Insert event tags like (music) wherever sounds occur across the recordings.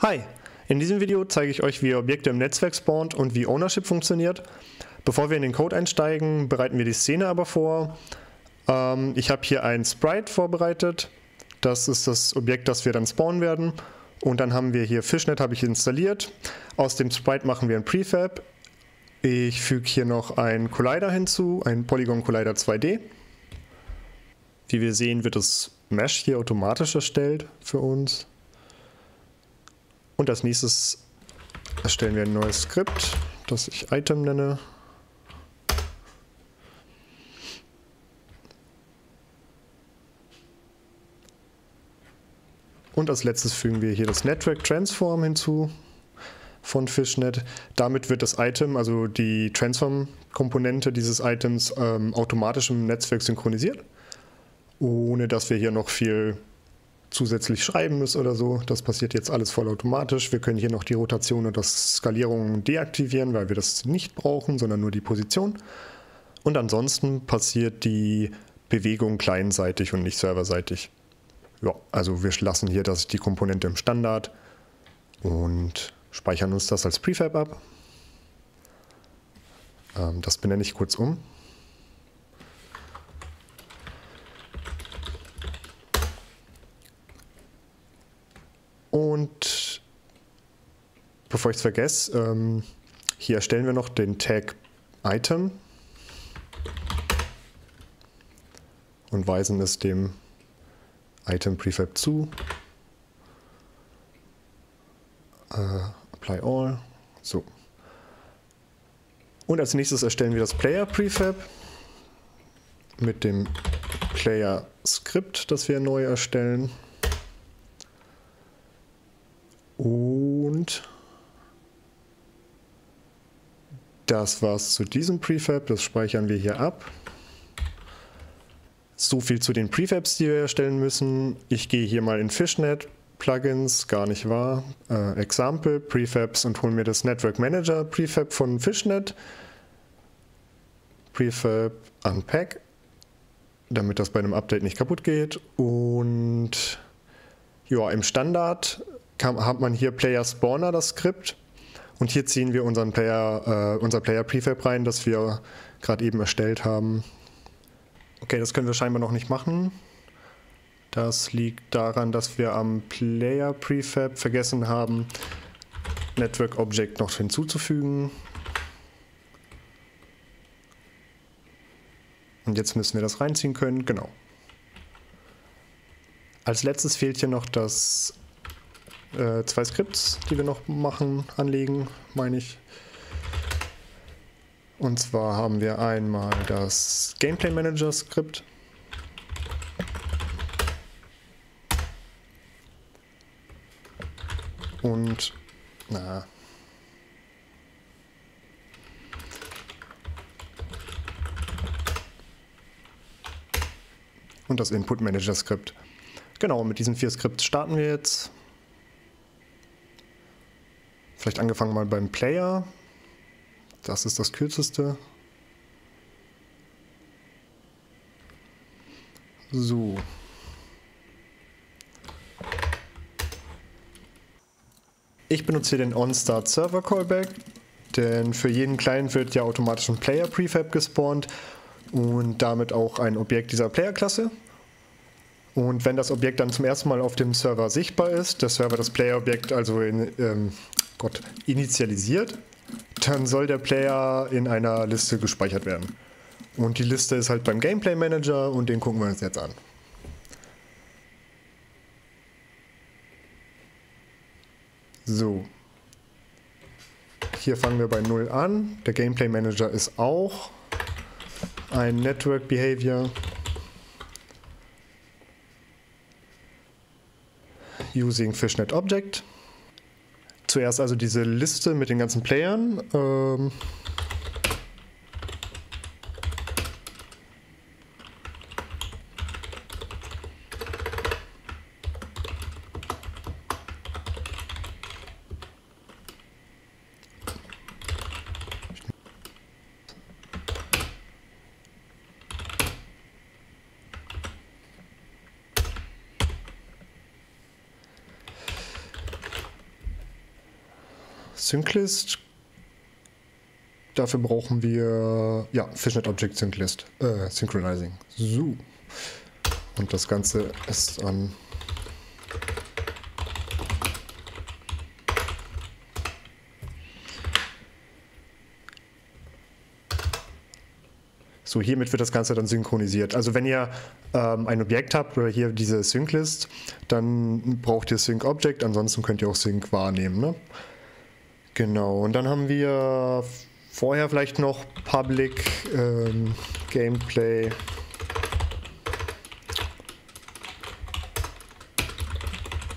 Hi, in diesem Video zeige ich euch, wie ihr Objekte im Netzwerk spawnt und wie Ownership funktioniert. Bevor wir in den Code einsteigen, bereiten wir die Szene aber vor. Ähm, ich habe hier ein Sprite vorbereitet. Das ist das Objekt, das wir dann spawnen werden. Und dann haben wir hier Fishnet habe ich installiert. Aus dem Sprite machen wir ein Prefab. Ich füge hier noch einen Collider hinzu, einen Polygon Collider 2D. Wie wir sehen, wird das Mesh hier automatisch erstellt für uns. Und als nächstes erstellen wir ein neues Skript, das ich Item nenne. Und als letztes fügen wir hier das Network Transform hinzu von Fishnet. Damit wird das Item, also die Transform-Komponente dieses Items, ähm, automatisch im Netzwerk synchronisiert, ohne dass wir hier noch viel zusätzlich schreiben müssen oder so. Das passiert jetzt alles vollautomatisch. Wir können hier noch die Rotation und das Skalierung deaktivieren, weil wir das nicht brauchen, sondern nur die Position. Und ansonsten passiert die Bewegung kleinseitig und nicht serverseitig. Ja, also wir lassen hier das, die Komponente im Standard und speichern uns das als Prefab ab. Ähm, das benenne ich kurz um. Und bevor ich es vergesse, ähm, hier erstellen wir noch den Tag Item und weisen es dem Item Prefab zu. Uh, apply all. So. Und als nächstes erstellen wir das Player Prefab mit dem Player Script, das wir neu erstellen. Und das war's zu diesem Prefab, das speichern wir hier ab. So viel zu den Prefabs, die wir erstellen müssen. Ich gehe hier mal in Fishnet, Plugins, gar nicht wahr, äh, Example, Prefabs und hole mir das Network Manager Prefab von Fishnet. Prefab Unpack, damit das bei einem Update nicht kaputt geht. Und ja, im Standard kann, hat man hier Player Spawner, das Skript. Und hier ziehen wir unseren Player, äh, unser Player Prefab rein, das wir gerade eben erstellt haben. Okay, das können wir scheinbar noch nicht machen. Das liegt daran, dass wir am Player Prefab vergessen haben, Network Object noch hinzuzufügen. Und jetzt müssen wir das reinziehen können, genau. Als letztes fehlt hier noch das äh, zwei Skripts, die wir noch machen, anlegen, meine ich. Und zwar haben wir einmal das Gameplay Manager Skript. Und, na, und das Input Manager Skript. Genau, mit diesen vier Skripts starten wir jetzt. Vielleicht angefangen mal beim Player. Das ist das kürzeste. So. Ich benutze hier den OnStart Server Callback, denn für jeden Client wird ja automatisch ein Player Prefab gespawnt und damit auch ein Objekt dieser Player-Klasse. Und wenn das Objekt dann zum ersten Mal auf dem Server sichtbar ist, der Server das Player-Objekt also in, ähm, Gott, initialisiert, dann soll der Player in einer Liste gespeichert werden. Und die Liste ist halt beim Gameplay Manager und den gucken wir uns jetzt an. So. Hier fangen wir bei 0 an. Der Gameplay Manager ist auch ein Network Behavior. Using Fishnet Object. Zuerst also diese Liste mit den ganzen Playern. Ähm Synclist. Dafür brauchen wir ja, Fishnet Object Synclist, äh, Synchronizing. So. Und das Ganze ist an So, hiermit wird das Ganze dann synchronisiert. Also wenn ihr ähm, ein Objekt habt oder hier diese Sync-List, dann braucht ihr Sync-Object, ansonsten könnt ihr auch Sync wahrnehmen. Ne? Genau, und dann haben wir vorher vielleicht noch Public ähm, Gameplay.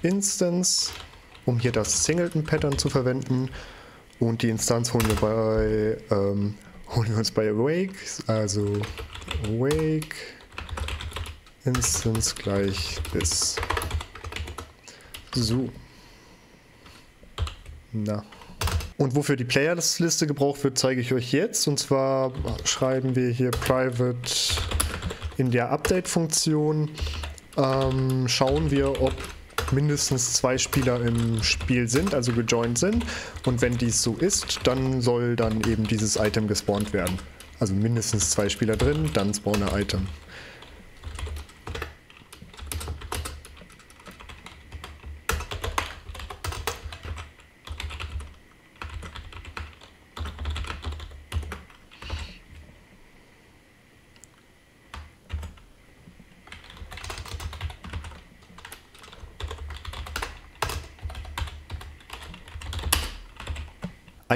Instance, um hier das Singleton-Pattern zu verwenden. Und die Instanz holen wir bei ähm, holen wir uns bei Awake, also Awake Instance gleich this. So. Na. Und wofür die Playerliste gebraucht wird, zeige ich euch jetzt. Und zwar schreiben wir hier private in der Update-Funktion. Ähm, schauen wir, ob mindestens zwei Spieler im Spiel sind, also gejoint sind. Und wenn dies so ist, dann soll dann eben dieses Item gespawnt werden. Also mindestens zwei Spieler drin, dann spawne Item.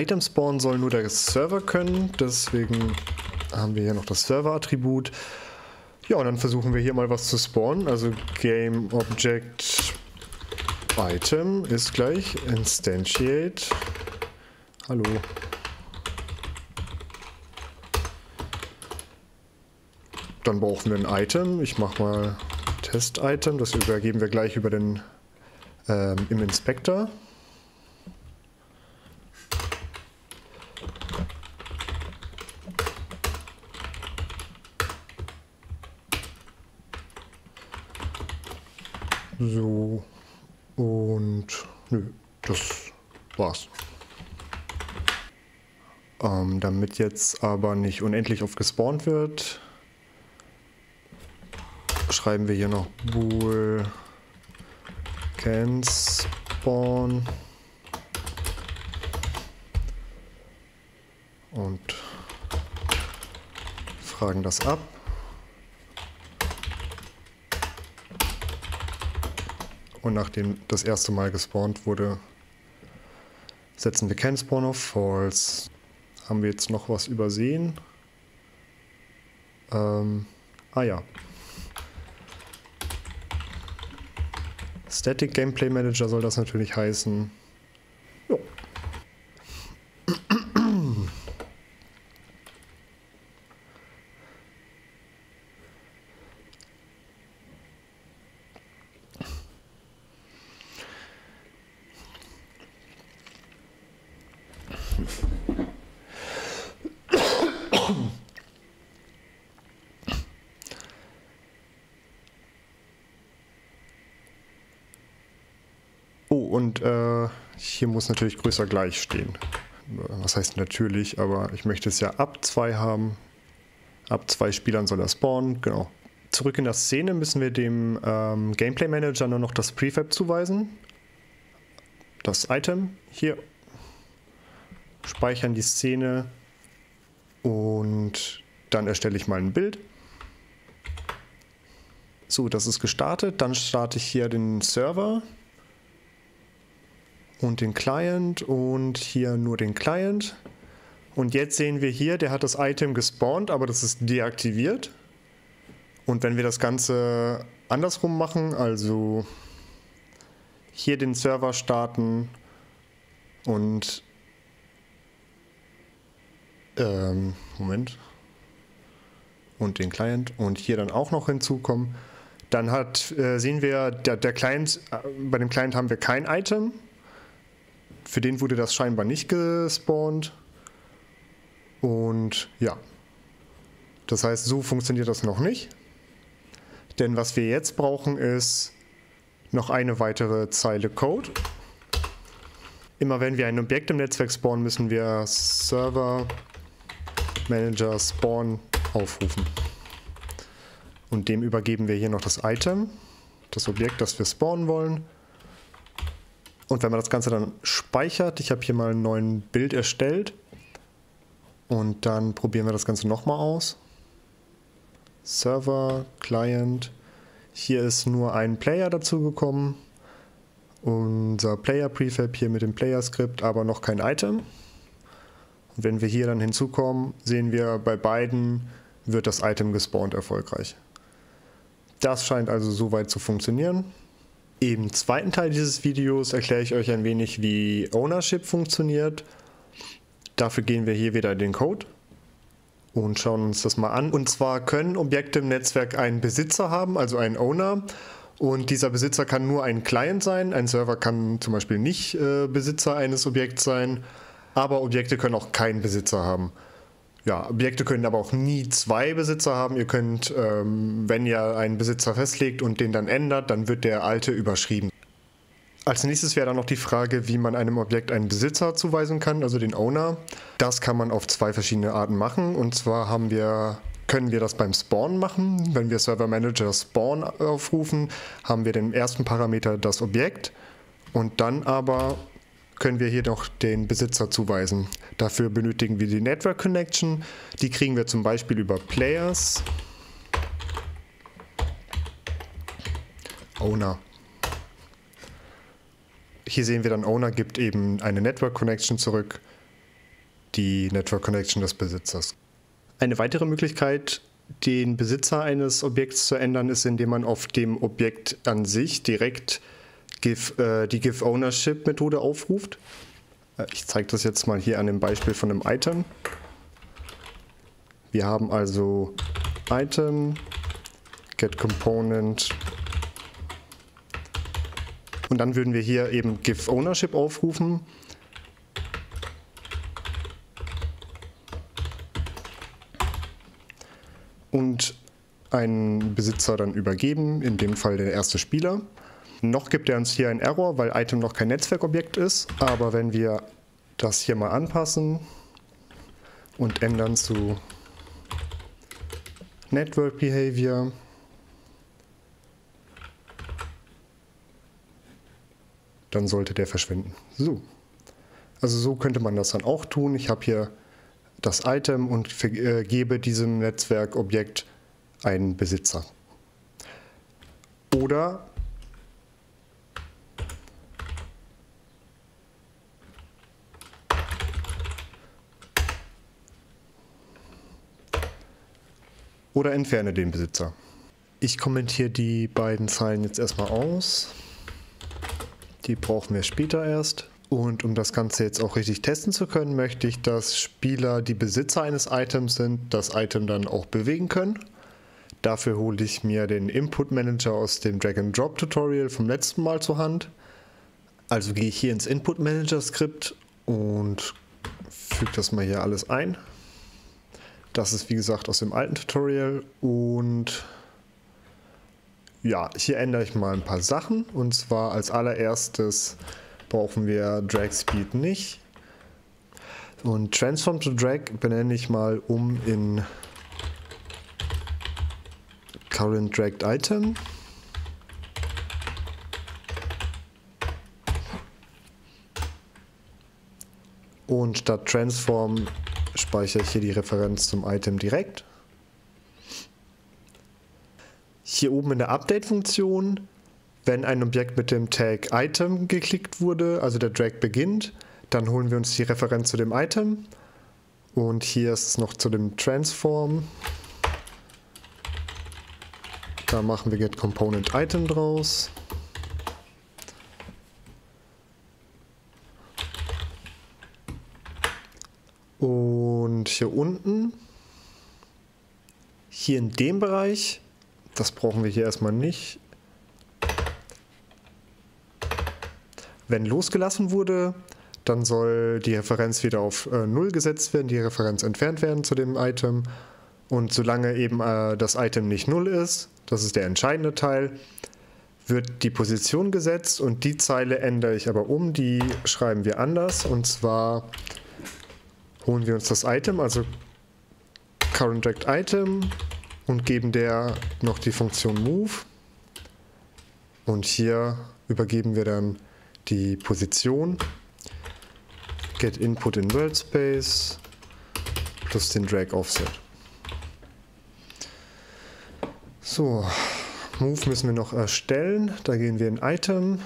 Item Spawn soll nur der Server können, deswegen haben wir hier noch das Server-Attribut. Ja, und dann versuchen wir hier mal was zu spawnen. Also Game Object Item ist gleich Instantiate. Hallo. Dann brauchen wir ein Item. Ich mache mal Test-Item. Das übergeben wir gleich über den ähm, im Inspector. So. Und nö, das war's. Ähm, damit jetzt aber nicht unendlich oft gespawnt wird, schreiben wir hier noch bool can spawn und fragen das ab. Und nachdem das erste Mal gespawnt wurde, setzen wir keinen Spawn auf False. Haben wir jetzt noch was übersehen? Ähm, ah ja. Static Gameplay Manager soll das natürlich heißen. Jo. Oh, und äh, muss natürlich größer gleich stehen. Was heißt natürlich, aber ich möchte es ja ab 2 haben. Ab zwei Spielern soll er spawnen, genau. Zurück in der Szene müssen wir dem ähm, Gameplay Manager nur noch das Prefab zuweisen. Das Item hier. Speichern die Szene und dann erstelle ich mal ein Bild. So, das ist gestartet. Dann starte ich hier den Server und den Client und hier nur den Client. Und jetzt sehen wir hier, der hat das Item gespawnt, aber das ist deaktiviert. Und wenn wir das Ganze andersrum machen, also hier den Server starten und ähm, Moment und den Client und hier dann auch noch hinzukommen, dann hat, äh, sehen wir, der, der Client, äh, bei dem Client haben wir kein Item, für den wurde das scheinbar nicht gespawnt. Und ja, das heißt, so funktioniert das noch nicht. Denn was wir jetzt brauchen, ist noch eine weitere Zeile Code. Immer wenn wir ein Objekt im Netzwerk spawnen, müssen wir Server Manager Spawn aufrufen. Und dem übergeben wir hier noch das Item, das Objekt, das wir spawnen wollen. Und wenn man das Ganze dann speichert, ich habe hier mal ein neues Bild erstellt. Und dann probieren wir das Ganze nochmal aus. Server, Client. Hier ist nur ein Player dazu gekommen. Unser Player Prefab hier mit dem Player Skript, aber noch kein Item. Und wenn wir hier dann hinzukommen, sehen wir bei beiden wird das Item gespawnt erfolgreich. Das scheint also soweit zu funktionieren. Im zweiten Teil dieses Videos erkläre ich euch ein wenig, wie Ownership funktioniert. Dafür gehen wir hier wieder in den Code und schauen uns das mal an. Und zwar können Objekte im Netzwerk einen Besitzer haben, also einen Owner. Und dieser Besitzer kann nur ein Client sein. Ein Server kann zum Beispiel nicht äh, Besitzer eines Objekts sein. Aber Objekte können auch keinen Besitzer haben. Ja, Objekte können aber auch nie zwei Besitzer haben. Ihr könnt, ähm, wenn ihr einen Besitzer festlegt und den dann ändert, dann wird der alte überschrieben. Als nächstes wäre dann noch die Frage, wie man einem Objekt einen Besitzer zuweisen kann, also den Owner. Das kann man auf zwei verschiedene Arten machen. Und zwar haben wir, können wir das beim Spawn machen. Wenn wir Server Manager Spawn aufrufen, haben wir den ersten Parameter das Objekt und dann aber können wir hier noch den Besitzer zuweisen. Dafür benötigen wir die Network Connection. Die kriegen wir zum Beispiel über Players. Owner. Hier sehen wir dann, Owner gibt eben eine Network Connection zurück, die Network Connection des Besitzers. Eine weitere Möglichkeit, den Besitzer eines Objekts zu ändern, ist, indem man auf dem Objekt an sich direkt Give, äh, die Give Ownership Methode aufruft. Äh, ich zeige das jetzt mal hier an dem Beispiel von einem Item. Wir haben also Item, Get Component und dann würden wir hier eben Give Ownership aufrufen. Und einen Besitzer dann übergeben, in dem Fall der erste Spieler. Noch gibt er uns hier einen Error, weil Item noch kein Netzwerkobjekt ist. Aber wenn wir das hier mal anpassen und ändern zu Network Behavior, dann sollte der verschwinden. So. Also so könnte man das dann auch tun. Ich habe hier das Item und äh, gebe diesem Netzwerkobjekt einen Besitzer. Oder oder entferne den Besitzer. Ich kommentiere die beiden Zeilen jetzt erstmal aus. Die brauchen wir später erst. Und um das Ganze jetzt auch richtig testen zu können, möchte ich, dass Spieler, die Besitzer eines Items sind, das Item dann auch bewegen können. Dafür hole ich mir den Input Manager aus dem Drag-and-Drop Tutorial vom letzten Mal zur Hand. Also gehe ich hier ins Input Manager Skript und füge das mal hier alles ein. Das ist wie gesagt aus dem alten Tutorial. Und ja, hier ändere ich mal ein paar Sachen. Und zwar als allererstes brauchen wir Drag Speed nicht. Und Transform to Drag benenne ich mal um in Current Dragged Item. Und statt Transform speichere ich hier die Referenz zum Item direkt. Hier oben in der Update-Funktion, wenn ein Objekt mit dem Tag Item geklickt wurde, also der Drag beginnt, dann holen wir uns die Referenz zu dem Item. Und hier ist es noch zu dem Transform. Da machen wir Get Component Item draus. Und hier unten, hier in dem Bereich, das brauchen wir hier erstmal nicht. Wenn losgelassen wurde, dann soll die Referenz wieder auf äh, 0 gesetzt werden, die Referenz entfernt werden zu dem Item. Und solange eben äh, das Item nicht 0 ist, das ist der entscheidende Teil, wird die Position gesetzt und die Zeile ändere ich aber um, die schreiben wir anders und zwar holen wir uns das Item, also current direct item und geben der noch die Funktion move und hier übergeben wir dann die Position get input in world space plus den drag offset. So, Move müssen wir noch erstellen. Da gehen wir in Item.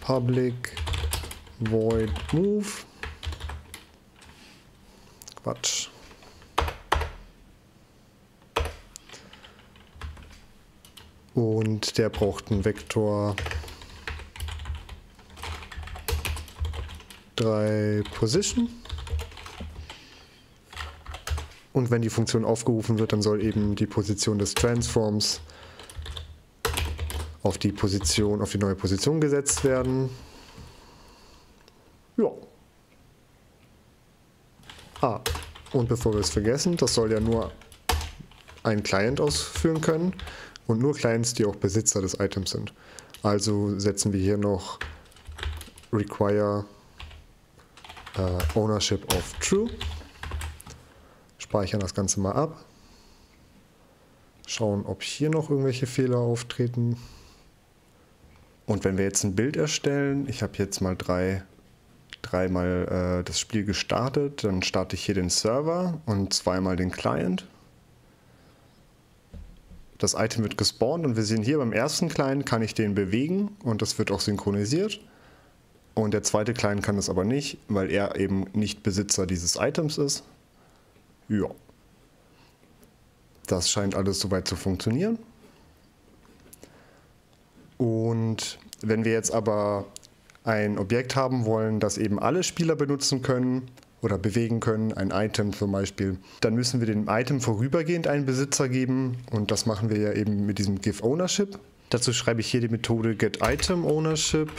Public Void Move. Quatsch. Und der braucht einen Vektor 3 Position. Und wenn die Funktion aufgerufen wird, dann soll eben die Position des Transforms auf die Position, auf die neue Position gesetzt werden. Ja. Ah, und bevor wir es vergessen, das soll ja nur ein Client ausführen können und nur Clients, die auch Besitzer des Items sind. Also setzen wir hier noch require uh, ownership of true speichern das Ganze mal ab. Schauen, ob hier noch irgendwelche Fehler auftreten. Und wenn wir jetzt ein Bild erstellen, ich habe jetzt mal drei, dreimal äh, das Spiel gestartet, dann starte ich hier den Server und zweimal den Client. Das Item wird gespawnt und wir sehen hier beim ersten Client kann ich den bewegen und das wird auch synchronisiert. Und der zweite Client kann das aber nicht, weil er eben nicht Besitzer dieses Items ist. Ja. Das scheint alles soweit zu funktionieren. Und wenn wir jetzt aber ein Objekt haben wollen, das eben alle Spieler benutzen können oder bewegen können, ein Item zum Beispiel, dann müssen wir dem Item vorübergehend einen Besitzer geben und das machen wir ja eben mit diesem Give Ownership. Dazu schreibe ich hier die Methode Get Item Ownership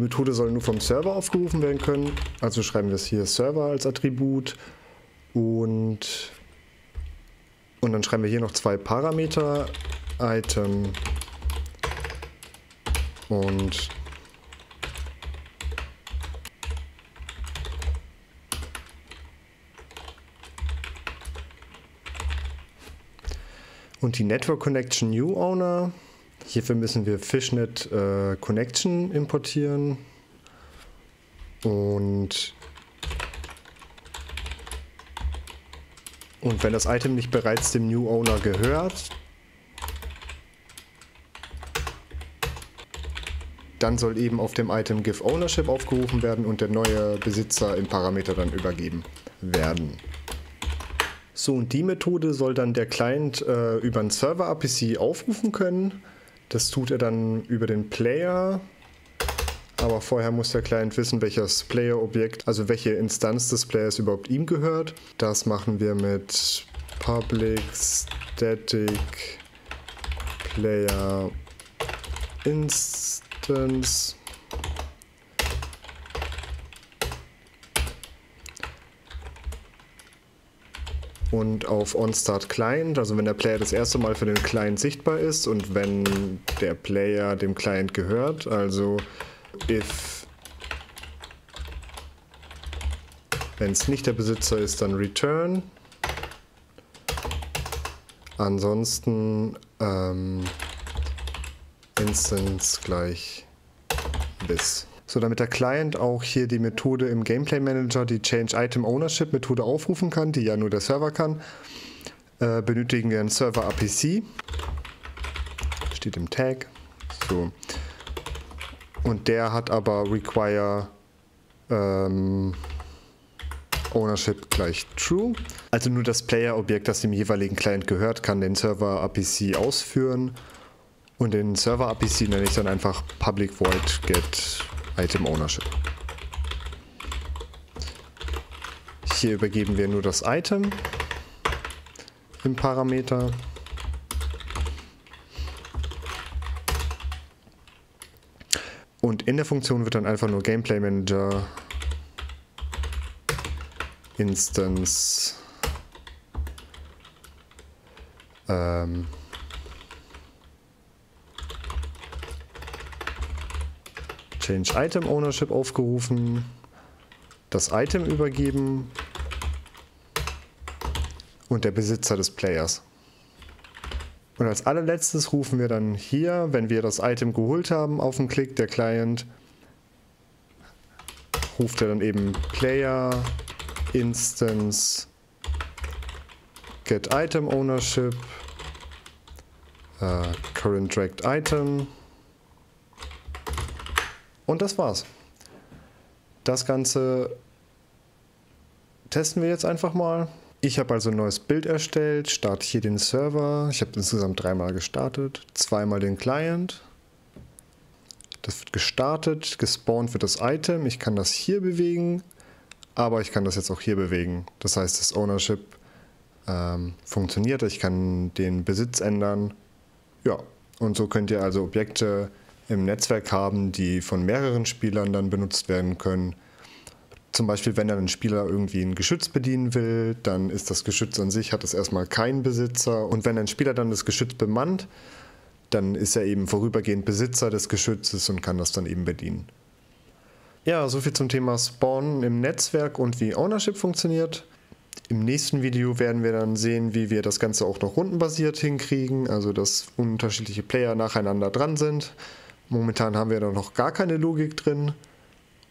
Die Methode soll nur vom Server aufgerufen werden können. Also schreiben wir es hier Server als Attribut und, und dann schreiben wir hier noch zwei Parameter, Item und und die Network Connection New Owner Hierfür müssen wir Fishnet äh, Connection importieren und und wenn das Item nicht bereits dem New Owner gehört, dann soll eben auf dem Item Give Ownership aufgerufen werden und der neue Besitzer im Parameter dann übergeben werden. So, und die Methode soll dann der Client äh, über einen Server-APC aufrufen können das tut er dann über den Player. Aber vorher muss der Client wissen, welches Player-Objekt, also welche Instanz des Players überhaupt ihm gehört. Das machen wir mit public static player instance und auf OnStart Client, also wenn der Player das erste Mal für den Client sichtbar ist und wenn der Player dem Client gehört, also if wenn es nicht der Besitzer ist, dann return. Ansonsten ähm, instance gleich bis. So, damit der Client auch hier die Methode im Gameplay Manager, die Change Item Ownership Methode aufrufen kann, die ja nur der Server kann, äh, benötigen wir einen Server APC. Steht im Tag. So. Und der hat aber require ähm, Ownership gleich True. Also nur das Player-Objekt, das dem jeweiligen Client gehört, kann den Server APC ausführen. Und den Server APC nenne ich dann einfach Public Void Get Item Ownership. Hier übergeben wir nur das Item im Parameter. Und in der Funktion wird dann einfach nur Gameplay Manager Instance ähm, Change Item Ownership aufgerufen, das Item übergeben und der Besitzer des Players. Und als allerletztes rufen wir dann hier, wenn wir das Item geholt haben, auf den Klick der Client, ruft er dann eben Player Instance Get Item Ownership uh, Current Tracked Item und das war's. Das Ganze testen wir jetzt einfach mal. Ich habe also ein neues Bild erstellt, starte hier den Server. Ich habe insgesamt dreimal gestartet, zweimal den Client. Das wird gestartet, gespawnt wird das Item. Ich kann das hier bewegen, aber ich kann das jetzt auch hier bewegen. Das heißt, das Ownership ähm, funktioniert. Ich kann den Besitz ändern. Ja, und so könnt ihr also Objekte im Netzwerk haben, die von mehreren Spielern dann benutzt werden können zum Beispiel, wenn dann ein Spieler irgendwie ein Geschütz bedienen will, dann ist das Geschütz an sich, hat es erstmal keinen Besitzer. Und wenn ein Spieler dann das Geschütz bemannt, dann ist er eben vorübergehend Besitzer des Geschützes und kann das dann eben bedienen. Ja, soviel zum Thema Spawn im Netzwerk und wie Ownership funktioniert. Im nächsten Video werden wir dann sehen, wie wir das Ganze auch noch rundenbasiert hinkriegen, also dass unterschiedliche Player nacheinander dran sind. Momentan haben wir da noch gar keine Logik drin.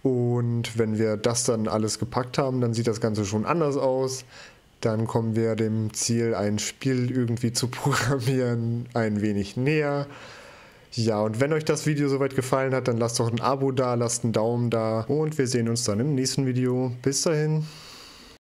Und wenn wir das dann alles gepackt haben, dann sieht das Ganze schon anders aus. Dann kommen wir dem Ziel, ein Spiel irgendwie zu (laughs) programmieren, ein wenig näher. Ja, und wenn euch das Video soweit gefallen hat, dann lasst doch ein Abo da, lasst einen Daumen da und wir sehen uns dann im nächsten Video. Bis dahin.